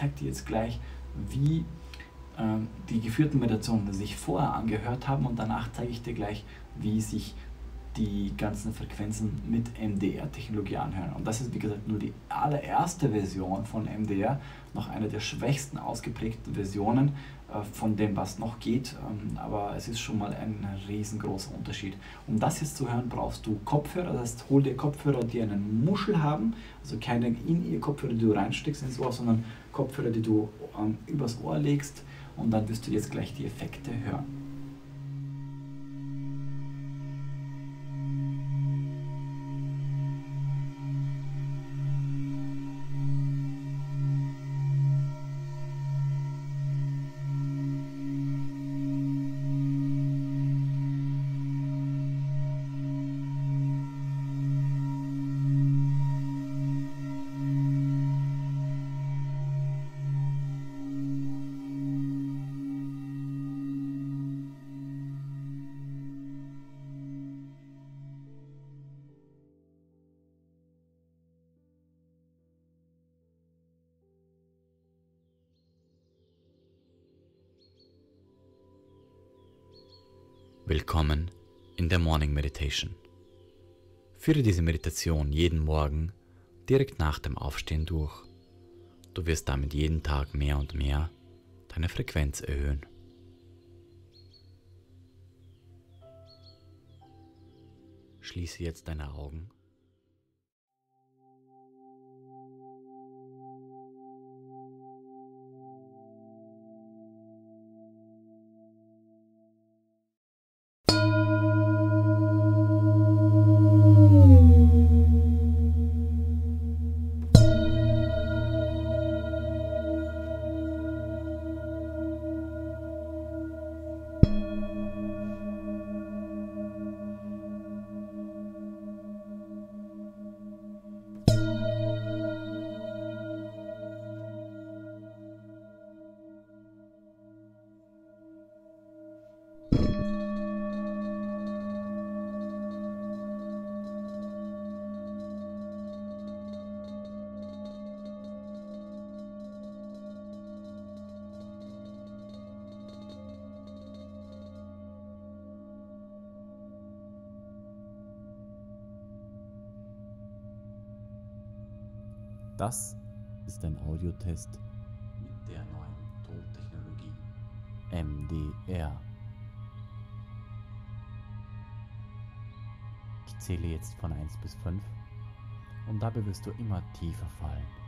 zeige dir jetzt gleich, wie äh, die geführten Meditationen sich vorher angehört haben und danach zeige ich dir gleich, wie sich die ganzen Frequenzen mit MDR-Technologie anhören. Und das ist, wie gesagt, nur die allererste Version von MDR, noch eine der schwächsten ausgeprägten Versionen äh, von dem, was noch geht. Ähm, aber es ist schon mal ein riesengroßer Unterschied. Um das jetzt zu hören, brauchst du Kopfhörer. Das heißt, hol dir Kopfhörer, die einen Muschel haben, also keine in ihr Kopfhörer, die du reinsteckst ins Ohr, sondern Kopfhörer, die du ähm, übers Ohr legst. Und dann wirst du jetzt gleich die Effekte hören. Willkommen in der Morning Meditation. Führe diese Meditation jeden Morgen direkt nach dem Aufstehen durch. Du wirst damit jeden Tag mehr und mehr deine Frequenz erhöhen. Schließe jetzt deine Augen Das ist ein Audiotest mit der neuen Tontechnologie MDR. Ich zähle jetzt von 1 bis 5 und dabei wirst du immer tiefer fallen.